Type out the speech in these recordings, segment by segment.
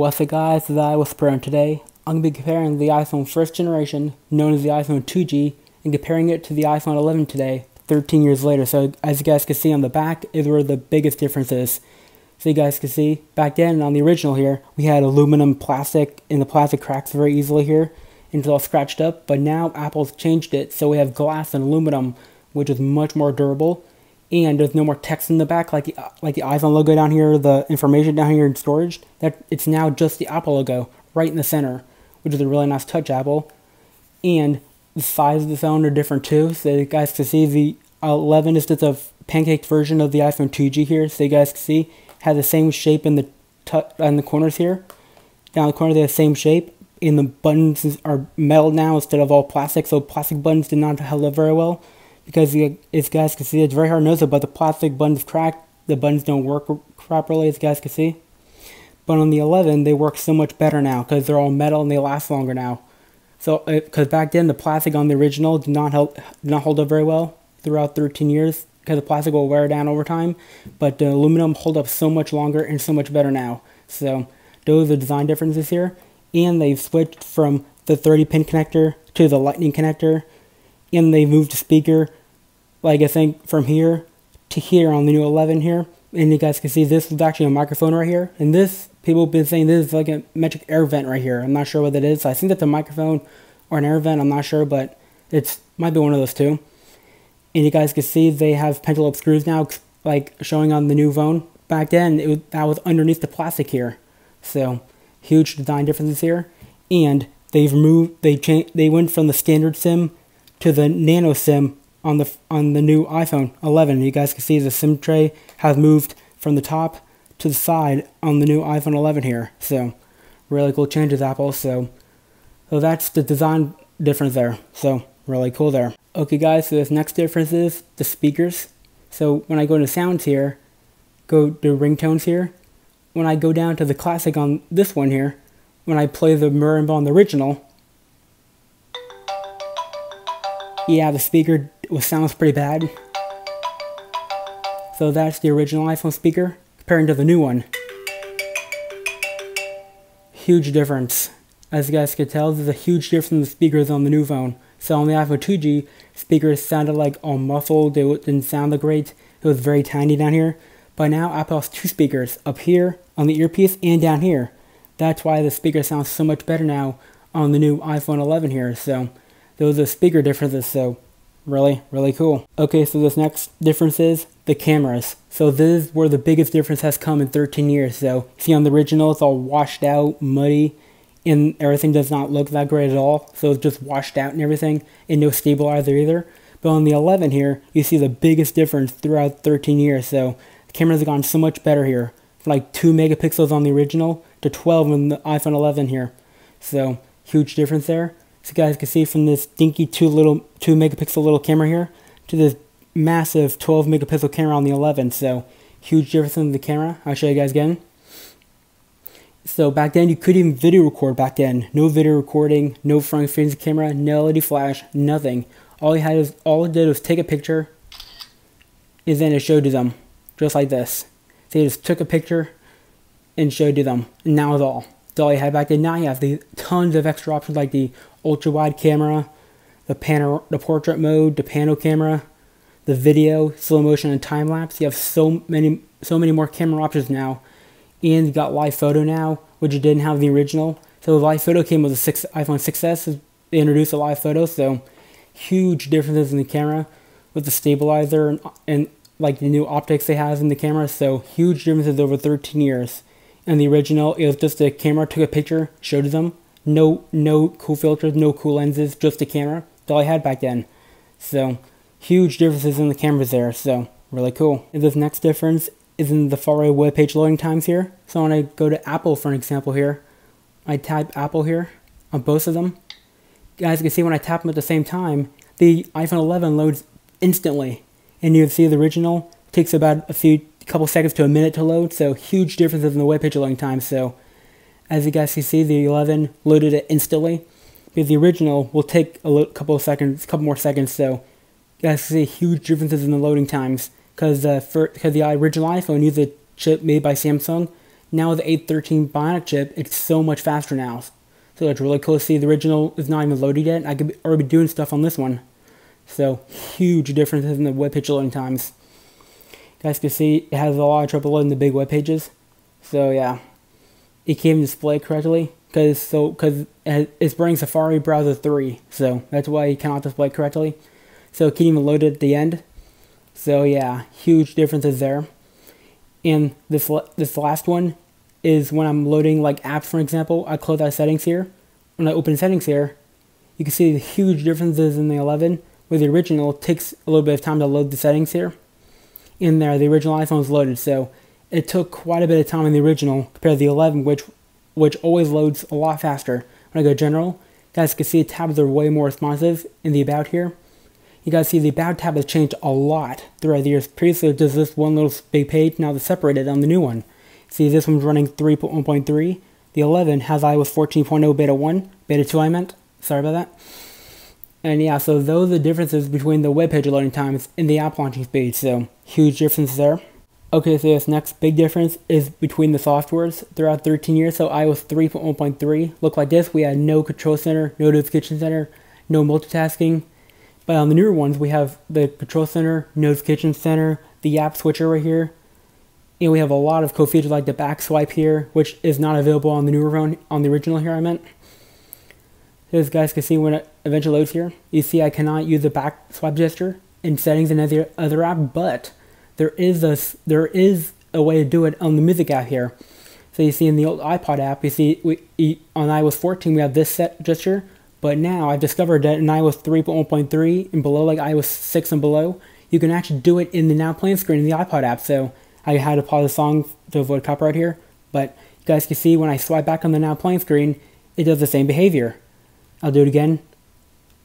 What's up guys, this is I was and today I'm going to be comparing the iPhone first generation, known as the iPhone 2G, and comparing it to the iPhone 11 today, 13 years later. So as you guys can see on the back is where the biggest difference is. So you guys can see, back then on the original here, we had aluminum plastic, and the plastic cracks very easily here, and it's all scratched up, but now Apple's changed it, so we have glass and aluminum, which is much more durable, and there's no more text in the back like the like the iPhone logo down here, the information down here in storage. That it's now just the Apple logo right in the center, which is a really nice touch, Apple. And the size of the phone are different too. So you guys can see the 11 is just a pancaked version of the iPhone 2G here. So you guys can see has the same shape in the in the corners here. Down the corner they have the same shape. And the buttons are metal now instead of all plastic. So plastic buttons did not hold up very well because you, as guys can see, it's very hard to notice but the plastic buttons cracked. The buttons don't work properly, as guys can see. But on the 11, they work so much better now because they're all metal and they last longer now. So, uh, because back then the plastic on the original did not help, did not hold up very well throughout 13 years because the plastic will wear down over time. But the aluminum hold up so much longer and so much better now. So, those are design differences here. And they've switched from the 30 pin connector to the lightning connector. And they moved the speaker like I think from here to here on the new 11 here, and you guys can see this is actually a microphone right here, and this, people have been saying this is like a magic air vent right here. I'm not sure what that is. I think that's a microphone or an air vent, I'm not sure, but it's might be one of those two. And you guys can see they have pentalobe screws now, like showing on the new phone. Back then, it was, that was underneath the plastic here. So, huge design differences here. And they've removed, they changed, they went from the standard SIM to the nano SIM on the on the new iPhone 11. You guys can see the SIM tray has moved from the top to the side on the new iPhone 11 here. So really cool changes, Apple. So so that's the design difference there. So really cool there. Okay, guys. So this next difference is the speakers. So when I go into sounds here, go to ringtones here. When I go down to the classic on this one here, when I play the marimba on the original, yeah, the speaker was sounds pretty bad. So that's the original iPhone speaker comparing to the new one. Huge difference. As you guys can tell, there's a huge difference in the speakers on the new phone. So on the iPhone 2G, speakers sounded like all muffled, they didn't sound that great. It was very tiny down here. But now Apple has two speakers, up here on the earpiece and down here. That's why the speaker sounds so much better now on the new iPhone 11 here. So those are speaker differences. So really, really cool. Okay, so this next difference is the cameras. So this is where the biggest difference has come in 13 years. So see on the original, it's all washed out, muddy, and everything does not look that great at all. So it's just washed out and everything, and no stabilizer either. But on the 11 here, you see the biggest difference throughout 13 years. So the cameras have gone so much better here. From like 2 megapixels on the original to 12 on the iPhone 11 here. So huge difference there. So you guys can see from this dinky two little two megapixel little camera here to this massive 12 megapixel camera on the 11. So huge difference in the camera. I'll show you guys again. So back then you couldn't even video record back then. No video recording, no front facing camera, no LED flash, nothing. All you had is all it did was take a picture and then it showed to them. Just like this. You just took a picture and showed to them. And that was all. All you had back then. Now you have the tons of extra options like the ultra wide camera, the panor the portrait mode, the pano camera, the video, slow motion, and time lapse. You have so many so many more camera options now, and you got live photo now, which you didn't have the original. So the live photo came with the six, iPhone 6s. They introduced a live photo, so huge differences in the camera with the stabilizer and, and like the new optics they have in the camera. So huge differences over 13 years. And the original, it was just a camera took a picture, showed them, no, no cool filters, no cool lenses, just a camera. That's all I had back then. So, huge differences in the cameras there. So, really cool. And this next difference is in the far right web page loading times here. So when I go to Apple for an example here, I type Apple here on both of them. Guys, you can see when I tap them at the same time, the iPhone 11 loads instantly. And you can see the original takes about a few couple seconds to a minute to load. So huge differences in the web page loading time. So as you guys can see, the 11 loaded it instantly. Because the original will take a couple of seconds, a couple more seconds. So you guys can see huge differences in the loading times. Because uh, the original iPhone used a chip made by Samsung. Now with the A13 Bionic chip, it's so much faster now. So it's really cool to see the original is not even loaded yet. I could already be doing stuff on this one. So huge differences in the web page loading times. Guys can see it has a lot of trouble loading the big web pages. So yeah, it can't even display correctly because so because it's running Safari browser 3, so that's why it cannot display correctly. So it can't even load it at the end. So yeah, huge differences there. And this this last one is when I'm loading like apps, for example. I close out settings here. When I open settings here, you can see the huge differences in the 11. With the original, it takes a little bit of time to load the settings here. In there, the original iPhone is loaded, so it took quite a bit of time in the original compared to the 11, which which always loads a lot faster. When I go general, guys can see the tabs are way more responsive in the about here. You guys see the about tab has changed a lot throughout the years. Previously, it just this one little big page, now it's separated on the new one. See, this one's running 3.1.3. The 11 has iOS 14.0 beta 1, beta 2 I meant. Sorry about that. And yeah, so those are the differences between the web page loading times and the app launching speed. So huge difference there. Okay, so this next big difference is between the softwares throughout 13 years. So iOS 3.1.3 looked like this. We had no control center, no notification center, no multitasking. But on the newer ones, we have the control center, notification center, the app switcher right here. And we have a lot of cool features like the back swipe here, which is not available on the newer one, on the original here I meant. As guys can see when it eventually loads here, you see I cannot use the back swipe gesture in settings in other, other app, but there is a there is a way to do it on the music app here. So you see in the old iPod app, you see we, on iOS 14 we have this set gesture, but now I've discovered that in iOS 3.1.3 and below, like iOS 6 and below, you can actually do it in the now playing screen in the iPod app. So I had to pause the song to avoid copyright here, but you guys can see when I swipe back on the now playing screen, it does the same behavior. I'll do it again.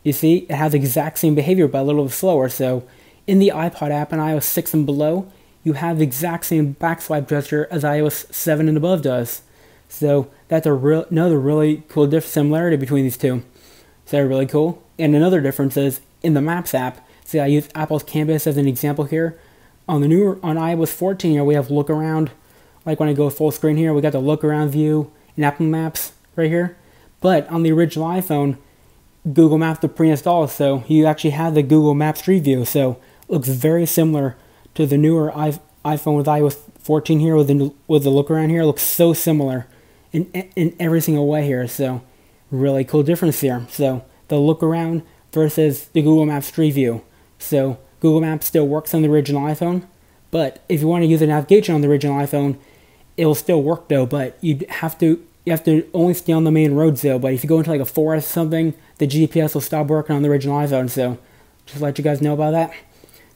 You see, it has exact same behavior, but a little bit slower. So in the iPod app in iOS 6 and below, you have the exact same backswipe gesture as iOS 7 and above does. So that's a real another really cool diff similarity between these two. So they're really cool. And another difference is in the Maps app. See, I use Apple's Canvas as an example here. On the newer on iOS 14 here, we have look around. Like when I go full screen here, we got the look around view in Apple Maps right here. But on the original iPhone, Google Maps are pre-installed, so you actually have the Google Maps Street View. So looks very similar to the newer iPhone with iOS 14 here with the with the look around here. It looks so similar in in every single way here. So really cool difference here. So the look around versus the Google Maps Street View. So Google Maps still works on the original iPhone, but if you want to use the navigation on the original iPhone, it will still work though. But you'd have to you have to only stay on the main roads though. But if you go into like a forest or something, the GPS will stop working on the original iPhone. So just let you guys know about that.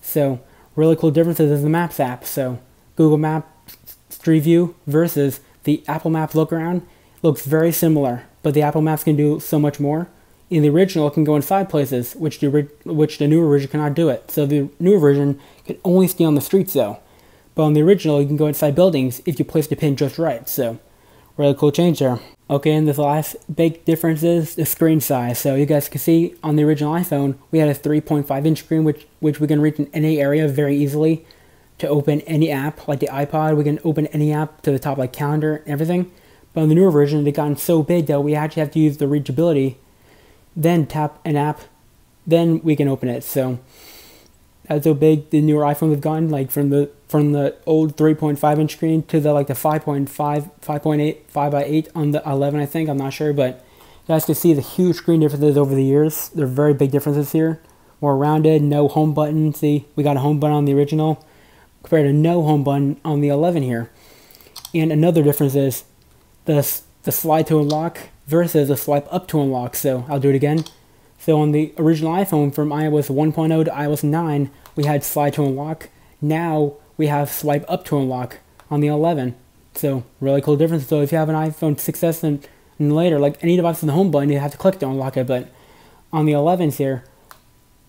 So really cool differences is the Maps app. So Google Maps Street View versus the Apple Maps look around looks very similar, but the Apple Maps can do so much more. In the original, it can go inside places, which the which the newer version cannot do it. So the newer version can only stay on the streets though. But on the original, you can go inside buildings if you place the pin just right. So really cool change there. Okay, and this last big difference is the screen size. So you guys can see on the original iPhone, we had a 3.5 inch screen, which, which we can reach in any area very easily to open any app. Like the iPod, we can open any app to the top, like calendar and everything. But on the newer version, they've gotten so big that we actually have to use the reachability, then tap an app, then we can open it. So that's how big the newer iPhone have gone, like from the from the old 3.5 inch screen to the like the 5.5, 5.8, 5 by 8 on the 11, I think. I'm not sure, but you guys can see the huge screen differences over the years. They're very big differences here. More rounded, no home button. See, we got a home button on the original compared to no home button on the 11 here. And another difference is the the slide to unlock versus the swipe up to unlock. So I'll do it again. So on the original iPhone from iOS 1.0 to iOS 9, we had slide to unlock. Now we have swipe up to unlock on the 11. So really cool difference. So if you have an iPhone 6s and, and later, like any device in the home button, you have to click to unlock it. But on the 11s here,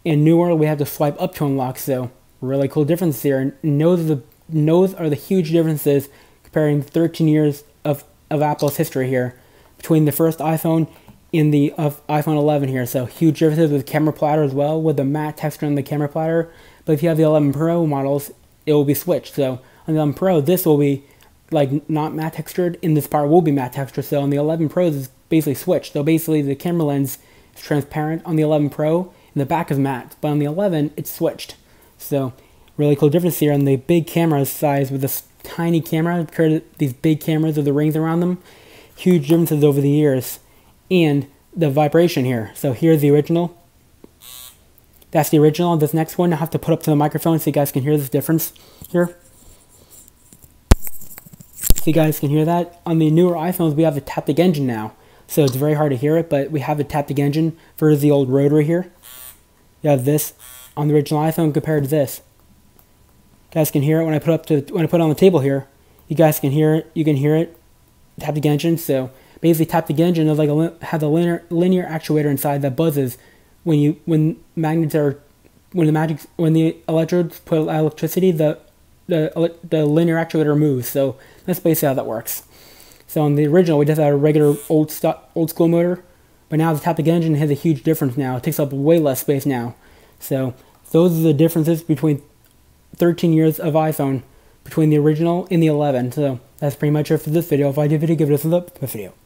in newer, we have to swipe up to unlock. So really cool difference here. And those are the those are the huge differences comparing 13 years of, of Apple's history here between the first iPhone in the of iPhone 11 here. So huge differences with camera platter as well, with the matte texture on the camera platter. But if you have the 11 Pro models, it will be switched. So on the 11 Pro, this will be like not matte textured, and this part will be matte textured. So on the 11 Pros is basically switched. So basically the camera lens is transparent on the 11 Pro, and the back is matte. But on the 11, it's switched. So really cool difference here on the big camera size with this tiny camera these big cameras with the rings around them. Huge differences over the years. And the vibration here. So here's the original. That's the original. This next one I have to put up to the microphone so you guys can hear this difference here. So you guys can hear that. On the newer iPhones, we have the Taptic engine now. So it's very hard to hear it, but we have the Taptic engine for the old rotary here. You have this on the original iPhone compared to this. You guys can hear it when I put up to when I put it on the table here. You guys can hear it. You can hear it. Taptic engine. So basically, Taptic engine is like a has a linear linear actuator inside that buzzes when you when magnets are when the magic when the electrodes put electricity the the the linear actuator moves. So that's basically how that works. So in the original, we just had a regular old old school motor, but now the Taptic engine has a huge difference now. It takes up way less space now. So those are the differences between 13 years of iPhone between the original and the 11. So that's pretty much it for this video. If I did video, give it a thumbs up. This video.